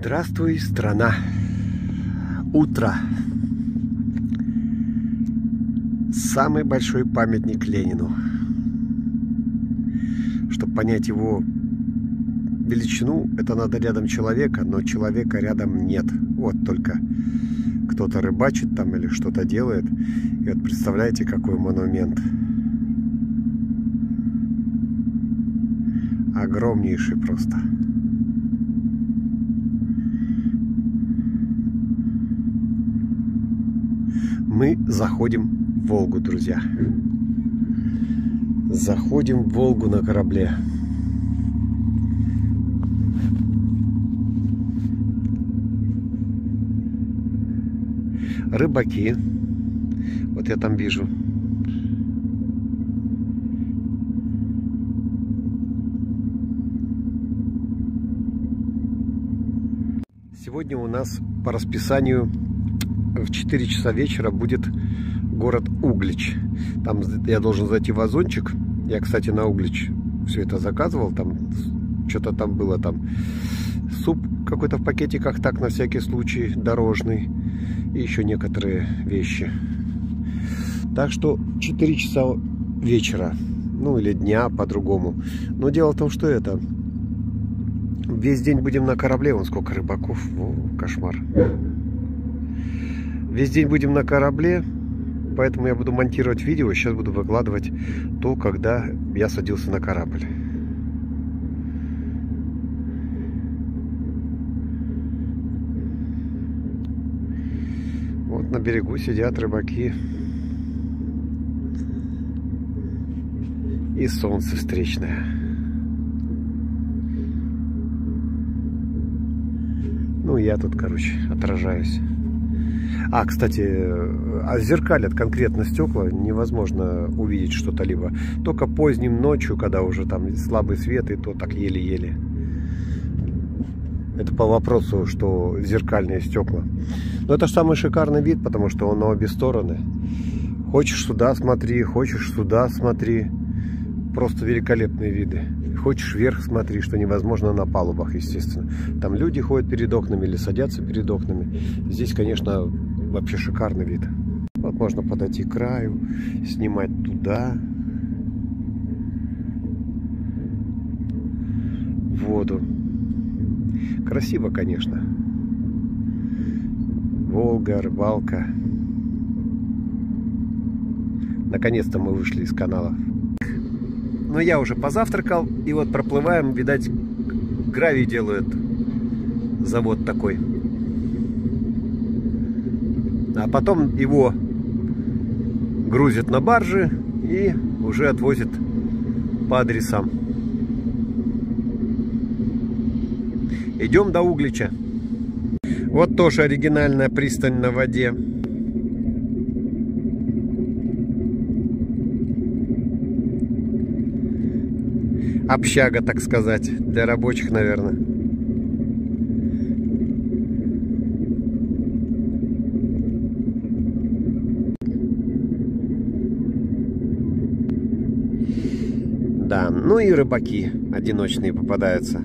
Здравствуй, страна. Утро. Самый большой памятник Ленину. Чтобы понять его величину, это надо рядом человека, но человека рядом нет. Вот только кто-то рыбачит там или что-то делает. И вот представляете, какой монумент. Огромнейший просто. Мы заходим в Волгу, друзья. Заходим в Волгу на корабле. Рыбаки. Вот я там вижу. Сегодня у нас по расписанию в 4 часа вечера будет город Углич. Там я должен зайти в Озончик. Я, кстати, на Углич все это заказывал. Там что-то там было там суп какой-то в пакетиках, так на всякий случай, дорожный. И еще некоторые вещи. Так что 4 часа вечера. Ну или дня по-другому. Но дело в том, что это... Весь день будем на корабле. Вон сколько рыбаков. О, кошмар. Весь день будем на корабле, поэтому я буду монтировать видео. Сейчас буду выкладывать то, когда я садился на корабль. Вот на берегу сидят рыбаки. И солнце встречное. Ну, я тут, короче, отражаюсь. А, кстати, а зеркалят конкретно стекла, невозможно увидеть что-то либо. Только поздним ночью, когда уже там слабый свет, и то так еле-еле. Это по вопросу, что зеркальные стекла. Но это самый шикарный вид, потому что он на обе стороны. Хочешь сюда смотри, хочешь сюда смотри. Просто великолепные виды. Хочешь вверх смотри, что невозможно на палубах, естественно. Там люди ходят перед окнами или садятся перед окнами. Здесь, конечно, вообще шикарный вид. Вот можно подойти к краю, снимать туда. Воду. Красиво, конечно. Волга, рыбалка. Наконец-то мы вышли из канала. Но я уже позавтракал, и вот проплываем, видать, гравий делают. Завод такой а потом его грузят на баржи и уже отвозят по адресам. Идем до Углича. Вот тоже оригинальная пристань на воде. Общага, так сказать, для рабочих, наверное. Да, ну и рыбаки одиночные попадаются.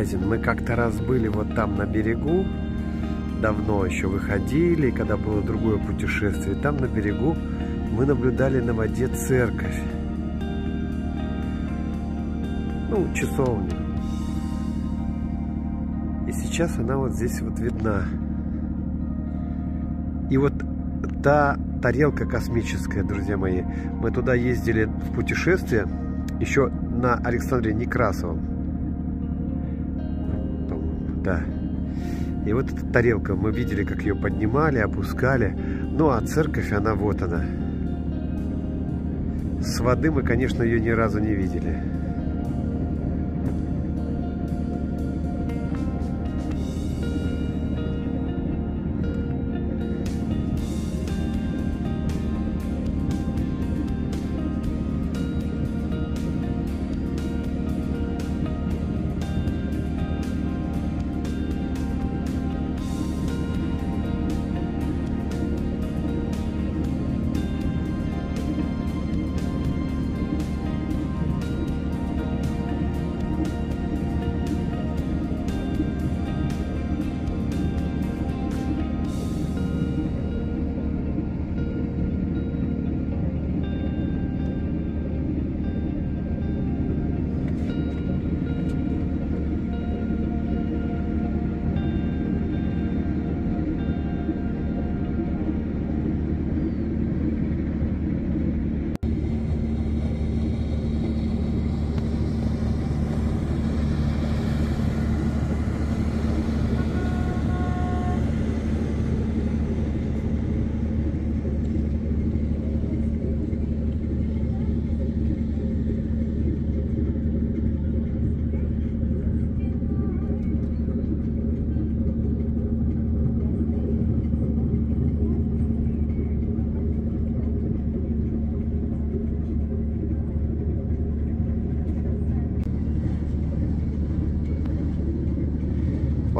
Калязин. Мы как-то раз были вот там на берегу, давно еще выходили, когда было другое путешествие. Там на берегу мы наблюдали на воде церковь. Ну, часовню. И сейчас она вот здесь вот видна. И вот та тарелка космическая, друзья мои. Мы туда ездили в путешествие еще на Александре Некрасовом. Да. И вот эта тарелка, мы видели, как ее поднимали, опускали. Ну, а церковь, она вот она. С воды мы, конечно, ее ни разу не видели.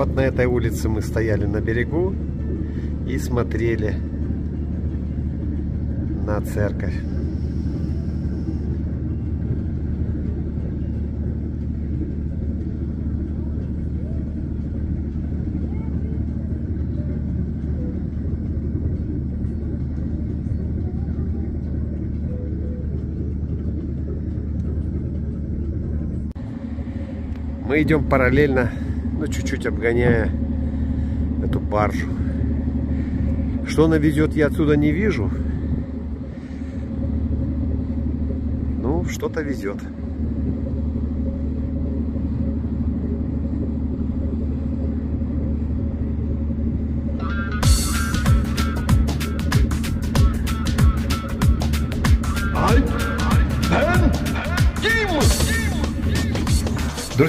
Вот на этой улице мы стояли на берегу и смотрели на церковь. Мы идем параллельно ну, чуть-чуть обгоняя эту баржу. Что она везет, я отсюда не вижу. Ну, что-то везет.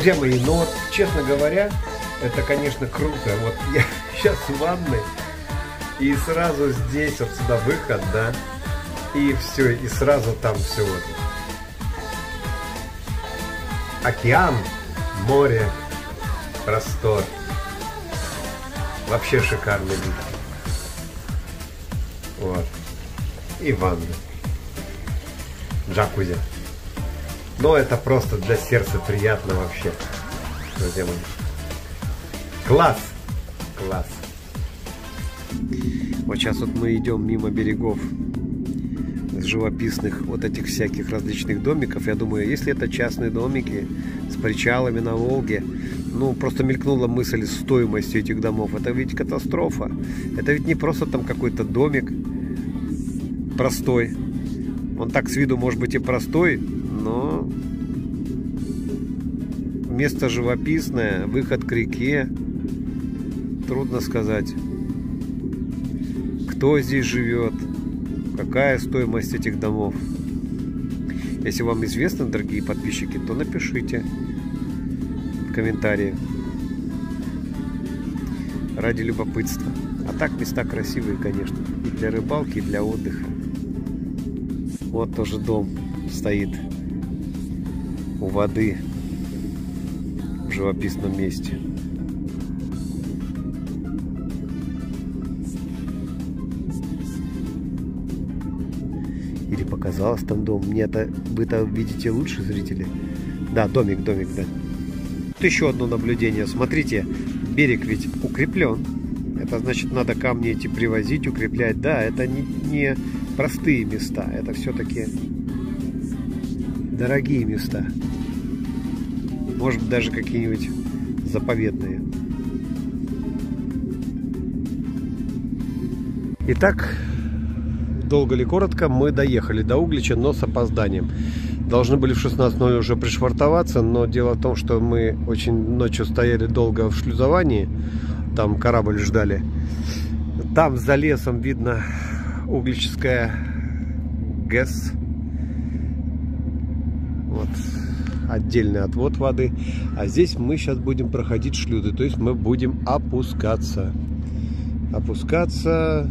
Друзья мои, ну вот, честно говоря, это, конечно, круто. Вот я сейчас в ванной, и сразу здесь вот сюда выход, да, и все, и сразу там все вот. Океан, море, простор. Вообще шикарный вид. Вот. И ванна. Джакузи. Но это просто для сердца приятно вообще, друзья мои. Класс! Класс! Вот сейчас вот мы идем мимо берегов живописных вот этих всяких различных домиков. Я думаю, если это частные домики с причалами на Волге, ну, просто мелькнула мысль стоимости этих домов. Это ведь катастрофа. Это ведь не просто там какой-то домик простой. Он так с виду может быть и простой, но место живописное, выход к реке. Трудно сказать, кто здесь живет, какая стоимость этих домов. Если вам известно, дорогие подписчики, то напишите в комментарии ради любопытства. А так места красивые, конечно, и для рыбалки, и для отдыха. Вот тоже дом стоит у воды в живописном месте. Или показалось там дом. Мне это вы это видите лучше, зрители. Да, домик, домик, да. Тут еще одно наблюдение. Смотрите, берег ведь укреплен. Это значит, надо камни эти привозить, укреплять. Да, это не, не простые места. Это все-таки дорогие места. Может даже какие-нибудь заповедные. Итак, долго или коротко, мы доехали до Углича, но с опозданием. Должны были в 16.00 уже пришвартоваться, но дело в том, что мы очень ночью стояли долго в шлюзовании, там корабль ждали. Там за лесом видно углическая ГЭС. Вот отдельный отвод воды. А здесь мы сейчас будем проходить шлюзы, то есть мы будем опускаться. Опускаться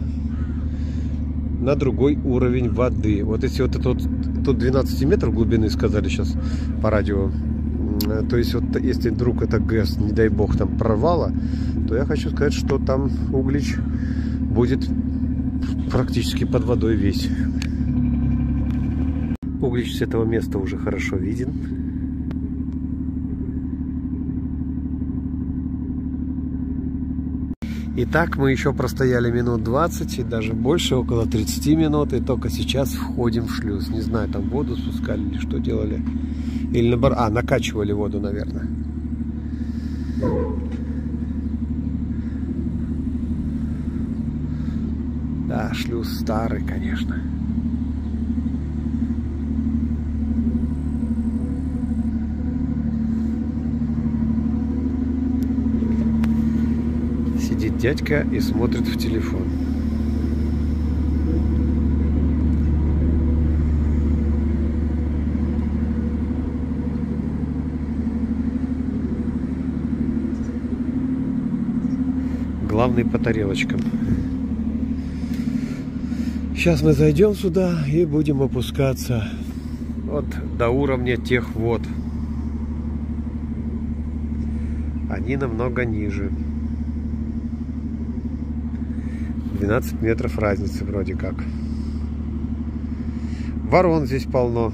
на другой уровень воды. Вот если вот это вот, тут 12 метров глубины сказали сейчас по радио, то есть вот если вдруг это ГЭС, не дай бог, там прорвало, то я хочу сказать, что там Углич будет практически под водой весь. Углич с этого места уже хорошо виден. И так мы еще простояли минут 20 и даже больше, около 30 минут. И только сейчас входим в шлюз. Не знаю, там воду спускали или что делали. Или наоборот, а, накачивали воду, наверное. Да, шлюз старый, конечно. Дядька и смотрит в телефон. Главный по тарелочкам. Сейчас мы зайдем сюда и будем опускаться вот до уровня тех вод. Они намного ниже. 12 метров разницы вроде как. Ворон здесь полно.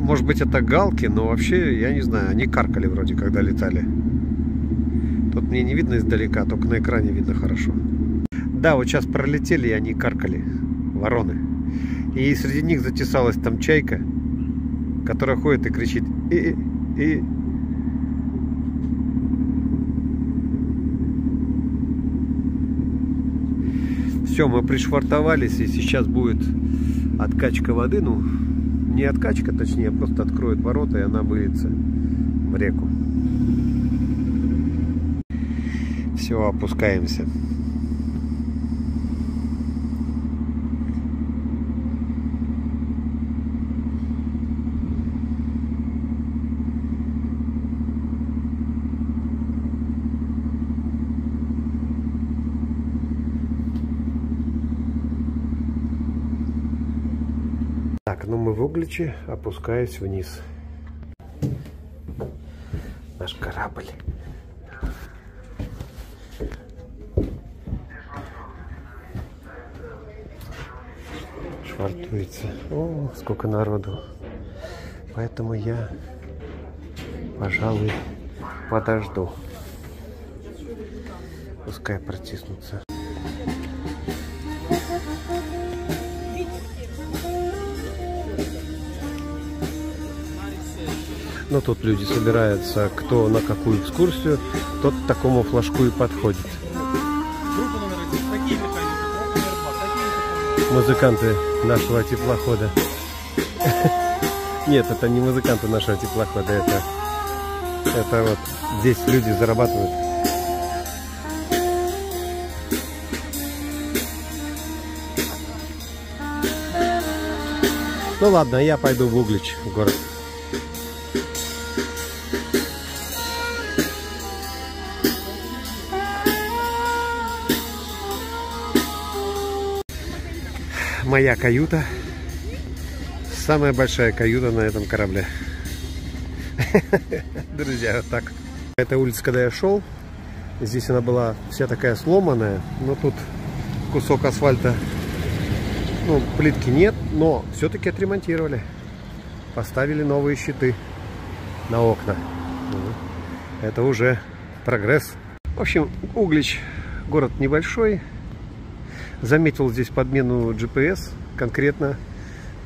Может быть это галки, но вообще, я не знаю, они каркали вроде, когда летали. Тут мне не видно издалека, только на экране видно хорошо. Да, вот сейчас пролетели, и они каркали, вороны. И среди них затесалась там чайка которая ходит и кричит и и все мы пришвартовались и сейчас будет откачка воды. Ну не откачка точнее просто откроют ворота и она выльется в реку. Все опускаемся ну мы в Угличе, опускаясь вниз. Наш корабль. Швартуется. О, сколько народу. Поэтому я, пожалуй, подожду. Пускай протиснутся. Но тут люди собираются, кто на какую экскурсию, тот к такому флажку и подходит. Музыканты нашего теплохода. Нет, это не музыканты нашего теплохода, это, это вот здесь люди зарабатывают. Ну ладно, я пойду в Углич, в город. Моя каюта. Самая большая каюта на этом корабле. Друзья, вот так. Эта улица, когда я шел, здесь она была вся такая сломанная, но тут кусок асфальта, ну, плитки нет, но все-таки отремонтировали. Поставили новые щиты на окна. Это уже прогресс. В общем, Углич город небольшой, Заметил здесь подмену GPS конкретно.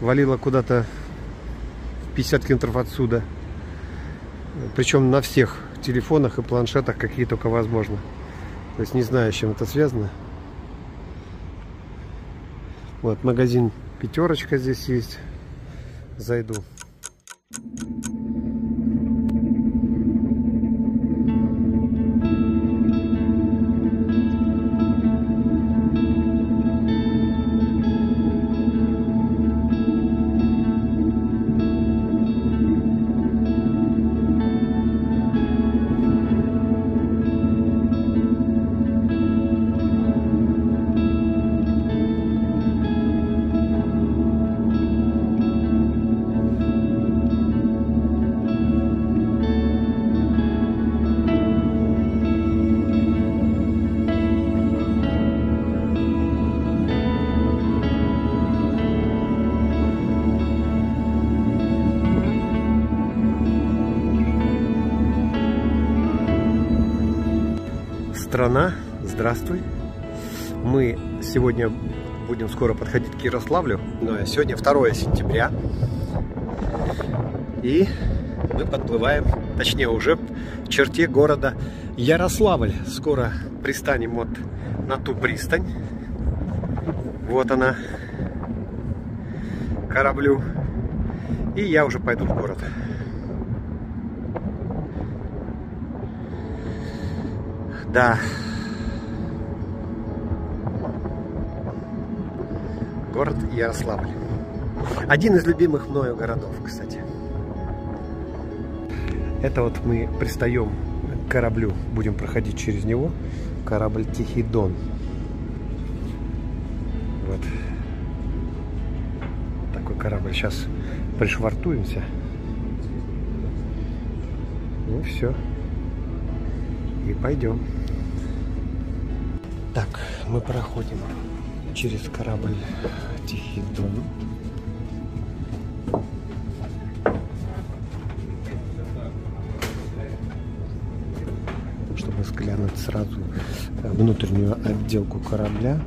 Валила куда-то 50 километров отсюда. Причем на всех телефонах и планшетах, какие только возможно. То есть не знаю, с чем это связано. Вот магазин пятерочка здесь есть. Зайду. Страна, здравствуй. Мы сегодня будем скоро подходить к Ярославлю. Но сегодня 2 сентября. И мы подплываем, точнее уже в черте города Ярославль. Скоро пристанем вот на ту пристань. Вот она, кораблю. И я уже пойду в город. Да. Город Ярославль. Один из любимых мною городов, кстати. Это вот мы пристаем к кораблю. Будем проходить через него. Корабль Тихий Дон. Вот. Такой корабль. Сейчас пришвартуемся. Ну все. И пойдем. Так, мы проходим через корабль Тихий Дон. Чтобы взглянуть сразу внутреннюю отделку корабля.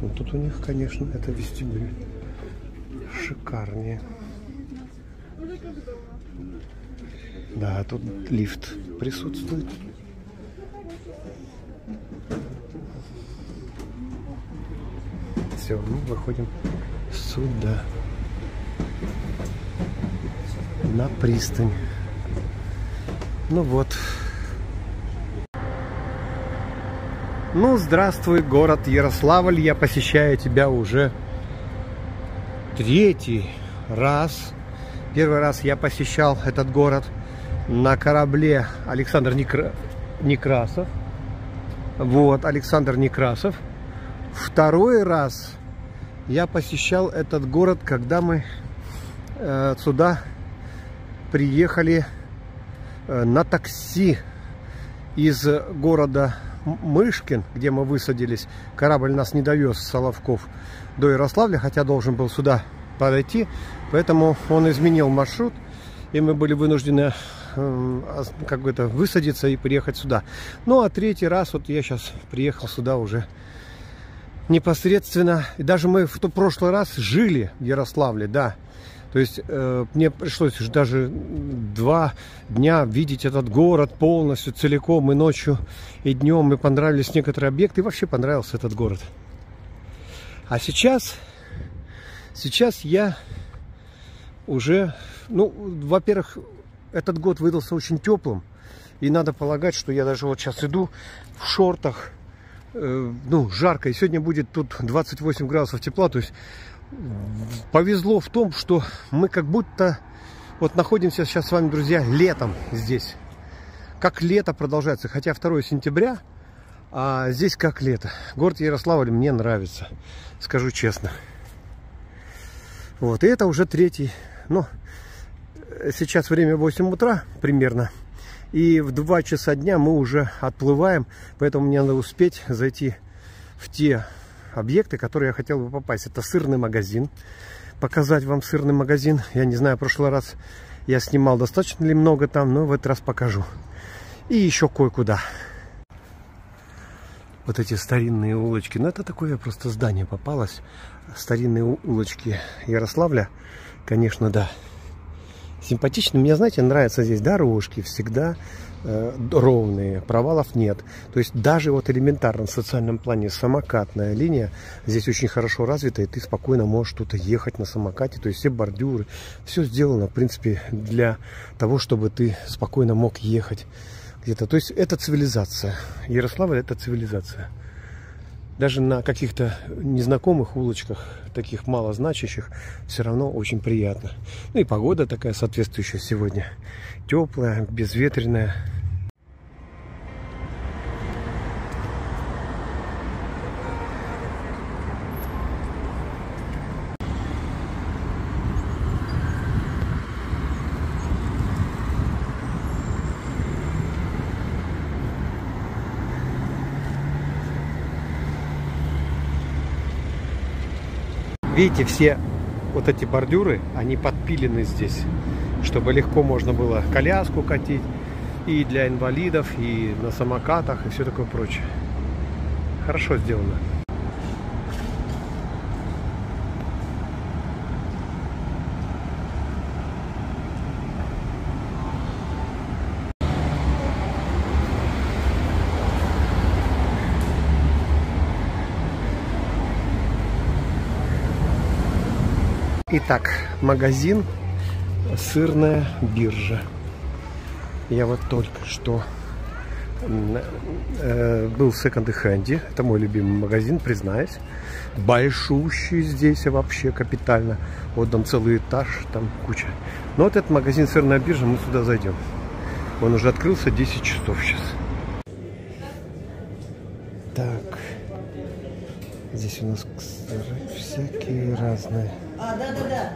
Вот тут у них, конечно, это вестибюль шикарнее. Да, тут лифт присутствует. Все, мы выходим сюда. На пристань. Ну вот. Ну, здравствуй, город Ярославль. Я посещаю тебя уже третий раз. Первый раз я посещал этот город – на корабле Александр Некр... Некрасов. Вот, Александр Некрасов. Второй раз я посещал этот город, когда мы э, сюда приехали э, на такси из города Мышкин, где мы высадились. Корабль нас не довез Соловков до Ярославля, хотя должен был сюда подойти. Поэтому он изменил маршрут, и мы были вынуждены Э, как бы это высадиться и приехать сюда. Ну а третий раз вот я сейчас приехал сюда уже непосредственно. И даже мы в тот прошлый раз жили в Ярославле, да. То есть э, мне пришлось даже два дня видеть этот город полностью, целиком, и ночью, и днем. Мне понравились некоторые объекты, и вообще понравился этот город. А сейчас, сейчас я уже, ну, во-первых, этот год выдался очень теплым. И надо полагать, что я даже вот сейчас иду в шортах. Э, ну, жарко. И сегодня будет тут 28 градусов тепла. То есть повезло в том, что мы как будто вот находимся сейчас с вами, друзья, летом здесь. Как лето продолжается. Хотя 2 сентября, а здесь как лето. Город Ярославль мне нравится. Скажу честно. Вот. И это уже третий. Ну, сейчас время 8 утра примерно. И в 2 часа дня мы уже отплываем. Поэтому мне надо успеть зайти в те объекты, которые я хотел бы попасть. Это сырный магазин. Показать вам сырный магазин. Я не знаю, в прошлый раз я снимал достаточно ли много там, но в этот раз покажу. И еще кое-куда. Вот эти старинные улочки. Ну, это такое просто здание попалось. Старинные улочки Ярославля, конечно, да. Симпатично. Мне, знаете, нравятся здесь дорожки всегда э, ровные, провалов нет. То есть даже вот элементарно в социальном плане самокатная линия здесь очень хорошо развита, и ты спокойно можешь тут ехать на самокате. То есть все бордюры, все сделано, в принципе, для того, чтобы ты спокойно мог ехать где-то. То есть это цивилизация. Ярославль это цивилизация. Даже на каких-то незнакомых улочках, таких малозначащих, все равно очень приятно. Ну и погода такая соответствующая сегодня. Теплая, безветренная. Видите, все вот эти бордюры, они подпилены здесь, чтобы легко можно было коляску катить, и для инвалидов, и на самокатах, и все такое прочее. Хорошо сделано. Итак, магазин сырная биржа. Я вот только что э, был в секонд-хенде. Это мой любимый магазин, признаюсь. Большущий здесь вообще капитально. Вот там целый этаж, там куча. Но вот этот магазин сырная биржа, мы сюда зайдем. Он уже открылся 10 часов сейчас. Так. Здесь у нас всякие разные. А, да, да, да.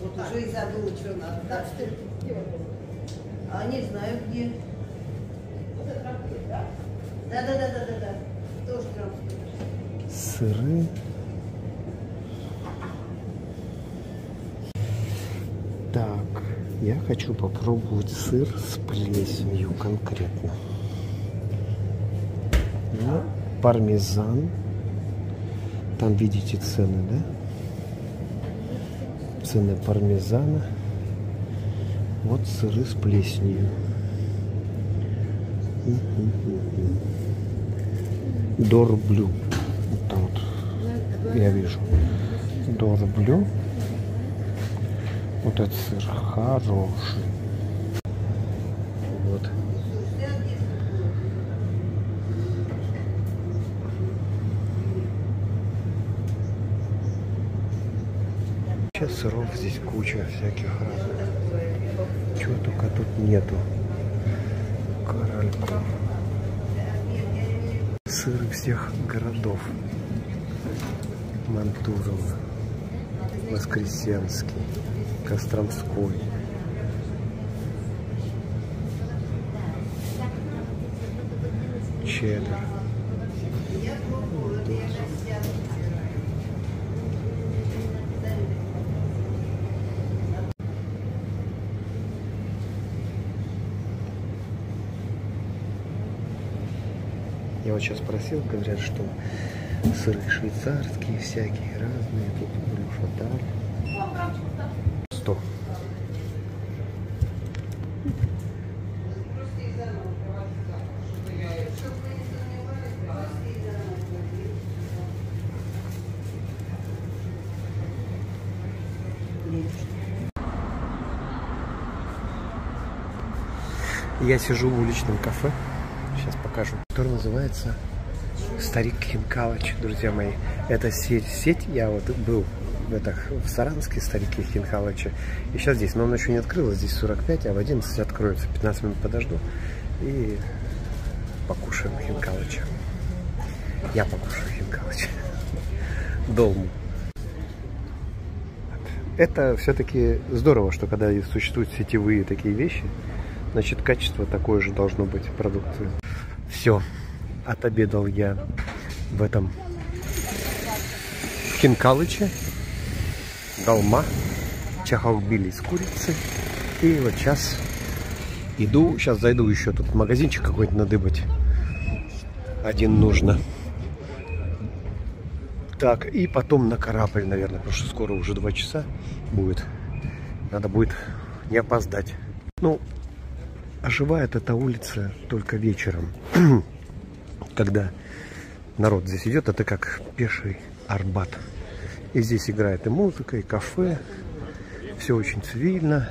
Вот уже и забыла, что надо. Так что А не знаю где. Да, да, да, да, да, да. Тоже транспорт. Сыры. Так, я хочу попробовать сыр с плесенью конкретно. Ну, пармезан. Там видите цены, да? Цены пармезана. Вот сыры с плесенью. Дорблю. Вот там вот я вижу. Дорблю. Вот этот сыр хороший. Вот. Сейчас сыров здесь куча всяких разных. Чего только тут нету. Корольков. Сыры всех городов. Мантурово. Воскресенский. Костромской. Чеддер. Сейчас спросил, говорят, что сыры швейцарские, всякие разные. Тут блюфаталь. 100. Я сижу в уличном кафе. Покажу. Который называется Старик Хинкалыч, друзья мои. Это сеть, сеть. Я вот был в, это, в Саранске, Старике Хинкалыча. И сейчас здесь. Но он еще не открылся. Здесь 45, а в 11 откроется. 15 минут подожду. И покушаем Хинкалыча. Я покушаю Хинкалыча. Долму. Это все-таки здорово, что когда существуют сетевые такие вещи, значит качество такое же должно быть продукции. Все, отобедал я в этом Хинкалыче, долма, чахалбили с курицы. И вот сейчас иду, сейчас зайду еще тут магазинчик какой-то надыбать. Один нужно. Так, и потом на корабль, наверное, потому что скоро уже два часа будет. Надо будет не опоздать. Ну, оживает эта улица только вечером. Когда народ здесь идет, это как пеший Арбат. И здесь играет и музыка, и кафе. Все очень цивильно.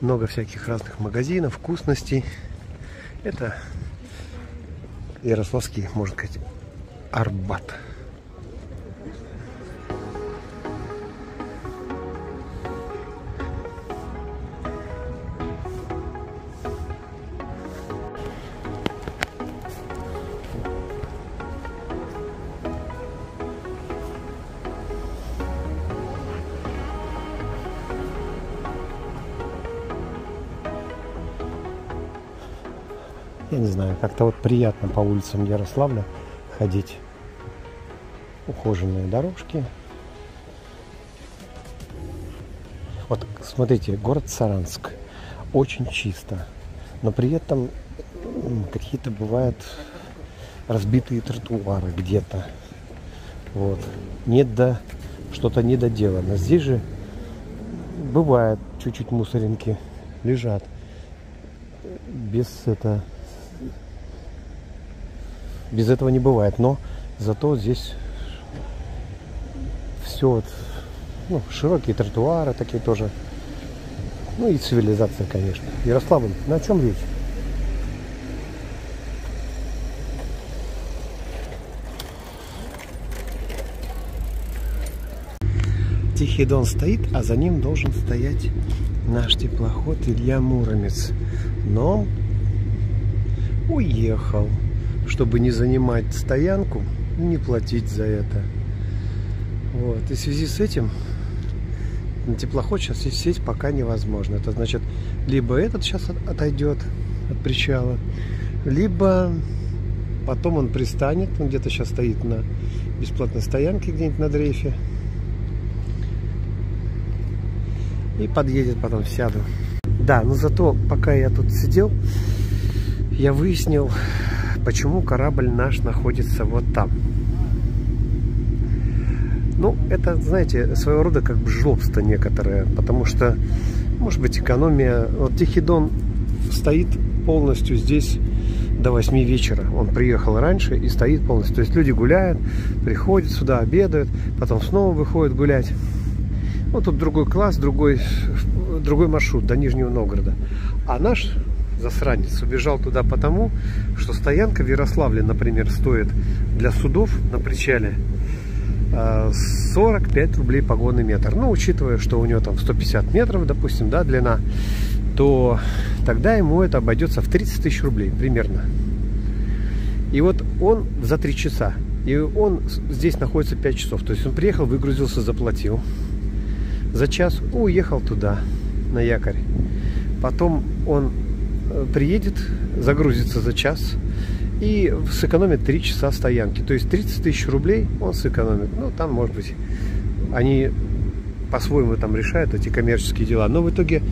Много всяких разных магазинов, вкусностей. Это Ярославский, можно сказать, Арбат. Как-то вот приятно по улицам Ярославля ходить. Ухоженные дорожки. Вот смотрите, город Саранск. Очень чисто. Но при этом какие-то бывают разбитые тротуары где-то. Вот. Нет до что-то недоделано. Здесь же бывает чуть-чуть мусоринки лежат без это без этого не бывает. Но зато здесь все вот, ну, широкие тротуары такие тоже. Ну и цивилизация, конечно. Ярославль, на чем речь? Тихий Дон стоит, а за ним должен стоять наш теплоход Илья Муромец. Но уехал чтобы не занимать стоянку и не платить за это. Вот. И в связи с этим на теплоход сейчас сесть пока невозможно. Это значит, либо этот сейчас отойдет от причала, либо потом он пристанет, он где-то сейчас стоит на бесплатной стоянке где-нибудь на дрейфе. И подъедет потом, сяду. Да, но зато пока я тут сидел, я выяснил, почему корабль наш находится вот там. Ну, это, знаете, своего рода как бы жлобство некоторое, потому что, может быть, экономия... Вот Тихидон стоит полностью здесь до 8 вечера. Он приехал раньше и стоит полностью. То есть люди гуляют, приходят сюда, обедают, потом снова выходят гулять. Вот тут другой класс, другой, другой маршрут до Нижнего Новгорода. А наш засранец, убежал туда потому, что стоянка в Ярославле, например, стоит для судов на причале 45 э, рублей погонный метр. Ну, учитывая, что у него там 150 метров, допустим, да, длина, то тогда ему это обойдется в 30 тысяч рублей примерно. И вот он за 3 часа, и он здесь находится 5 часов. То есть он приехал, выгрузился, заплатил. За час уехал туда, на якорь. Потом он приедет, загрузится за час и сэкономит 3 часа стоянки. То есть 30 тысяч рублей он сэкономит. Ну, там, может быть, они по-своему там решают эти коммерческие дела. Но в итоге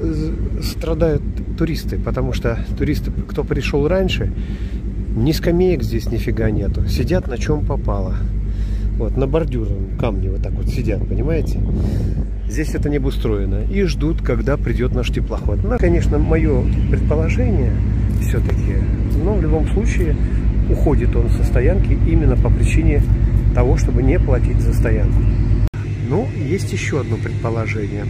э, страдают туристы, потому что туристы, кто пришел раньше, ни скамеек здесь нифига нету. Сидят на чем попало. Вот, на бордюрном камне вот так вот сидят, понимаете? Здесь это не обустроено. И ждут, когда придет наш теплоход. Ну, конечно, мое предположение все-таки, но в любом случае уходит он со стоянки именно по причине того, чтобы не платить за стоянку. Ну, есть еще одно предположение.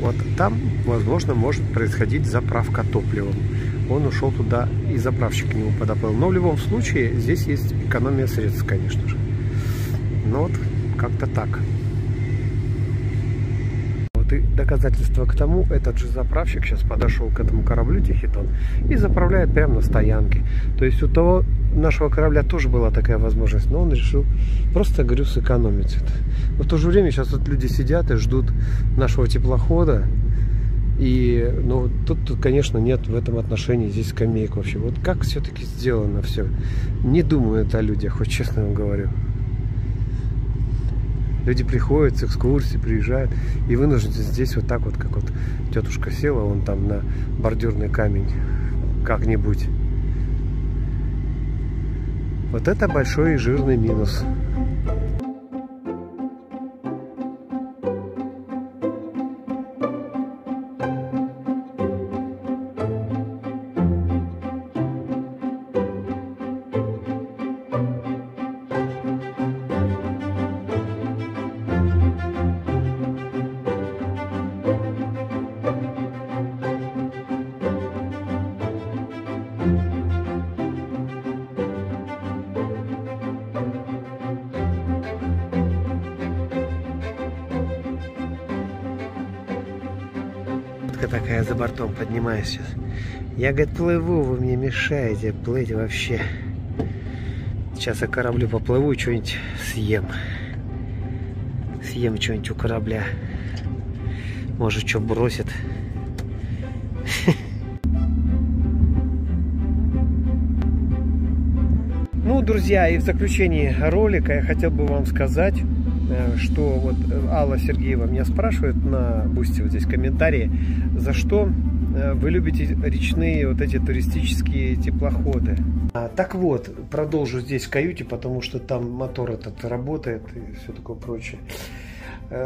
Вот там, возможно, может происходить заправка топливом. Он ушел туда, и заправщик к нему подоплыл. Но в любом случае, здесь есть экономия средств, конечно же. Ну вот, как-то так. Вот доказательство к тому, этот же заправщик сейчас подошел к этому кораблю Тихитон и заправляет прямо на стоянке. То есть у того нашего корабля тоже была такая возможность, но он решил просто, говорю, сэкономить это. Но в то же время сейчас вот люди сидят и ждут нашего теплохода, и, ну, тут, тут, конечно, нет в этом отношении здесь скамеек вообще. Вот как все-таки сделано все. Не думаю это о людях, хоть честно вам говорю. Люди приходят с экскурсии, приезжают и вынуждены здесь вот так вот, как вот тетушка села, он там на бордюрный камень как-нибудь. Вот это большой и жирный минус. Поднимаюсь. Я, говорит, плыву, вы мне мешаете плыть вообще. Сейчас я кораблю поплыву что-нибудь съем. Съем что-нибудь у корабля. Может, что бросит. Ну, друзья, и в заключении ролика я хотел бы вам сказать, э, что вот Алла Сергеева меня спрашивает на бусте вот здесь комментарии, за что вы любите речные вот эти туристические теплоходы. А, так вот, продолжу здесь в каюте, потому что там мотор этот работает и все такое прочее.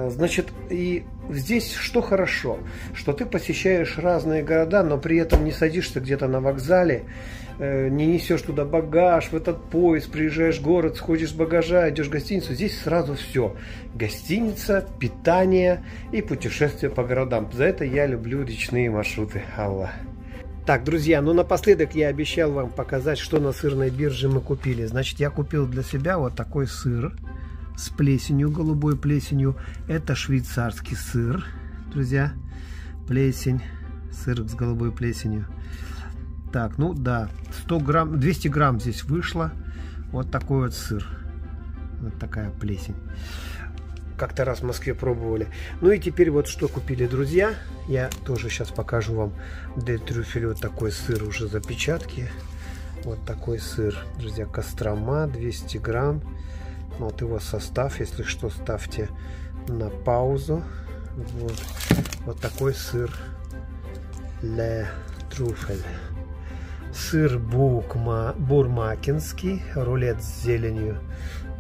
Значит, и здесь что хорошо, что ты посещаешь разные города, но при этом не садишься где-то на вокзале Э, не несешь туда багаж, в этот поезд, приезжаешь в город, сходишь с багажа, идешь в гостиницу. Здесь сразу все. Гостиница, питание и путешествие по городам. За это я люблю речные маршруты. Алла. Так, друзья, ну напоследок я обещал вам показать, что на сырной бирже мы купили. Значит, я купил для себя вот такой сыр с плесенью, голубой плесенью. Это швейцарский сыр, друзья. Плесень, сыр с голубой плесенью. Так, ну да, 100 грамм, 200 грамм здесь вышло. Вот такой вот сыр. Вот такая плесень. Как-то раз в Москве пробовали. Ну и теперь вот что купили друзья. Я тоже сейчас покажу вам для трюфеля вот такой сыр уже запечатки. Вот такой сыр, друзья, Кострома, 200 грамм. Вот его состав, если что, ставьте на паузу. Вот, вот такой сыр Ле Трюфель сыр букма, бурмакинский, рулет с зеленью.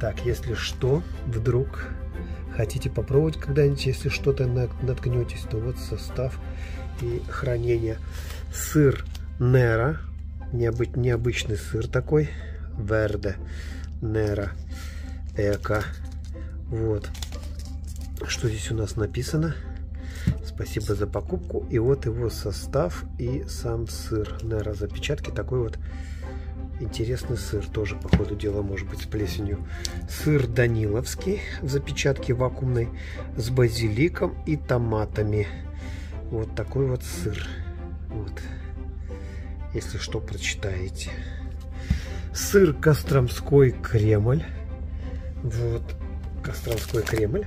Так, если что, вдруг хотите попробовать когда-нибудь, если что-то наткнетесь, то вот состав и хранение. Сыр Нера, необы, необычный сыр такой, Верде Нера Эко. Вот. Что здесь у нас написано? Спасибо за покупку. И вот его состав и сам сыр. На разопечатке такой вот интересный сыр. Тоже, по ходу дела, может быть, с плесенью. Сыр Даниловский в запечатке вакуумной с базиликом и томатами. Вот такой вот сыр. Вот. Если что, прочитаете. Сыр Костромской Кремль. Вот. Костромской Кремль.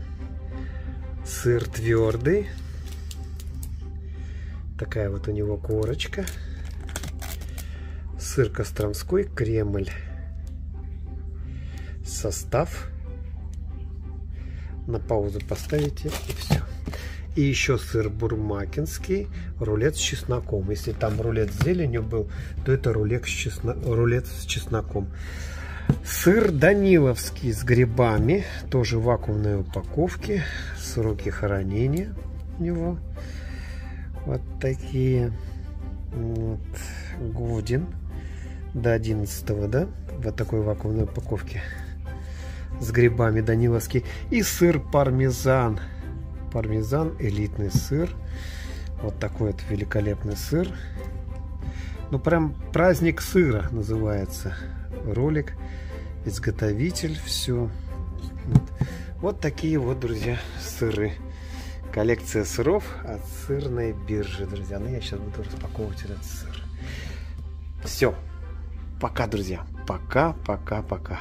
Сыр твердый. Такая вот у него корочка. Сыр Костромской, Кремль. Состав. На паузу поставите и все. И еще сыр бурмакинский, рулет с чесноком. Если там рулет с зеленью был, то это рулет с, чесно... рулет с чесноком. Сыр Даниловский с грибами, тоже в вакуумной упаковке. Сроки хранения у него. Вот такие. Вот. Гудин. До 11 да? Вот такой вакуумной упаковке. С грибами даниловский. И сыр пармезан. Пармезан, элитный сыр. Вот такой вот великолепный сыр. Ну, прям праздник сыра называется ролик. Изготовитель, все. Вот. вот такие вот, друзья, сыры. Коллекция сыров от сырной биржи, друзья. Ну, я сейчас буду распаковывать этот сыр. Все. Пока, друзья. Пока, пока, пока.